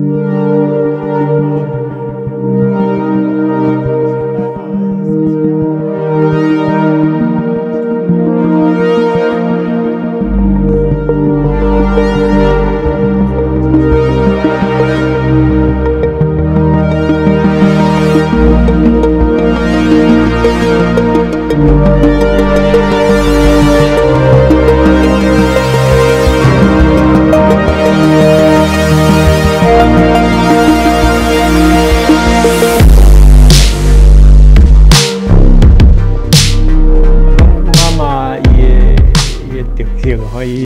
Thank you. 听，可以